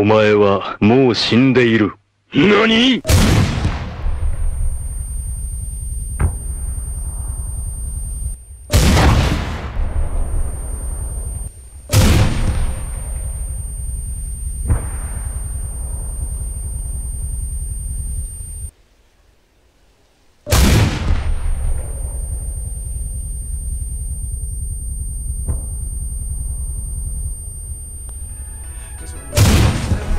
お前はもう死んでいる。何？Thank you.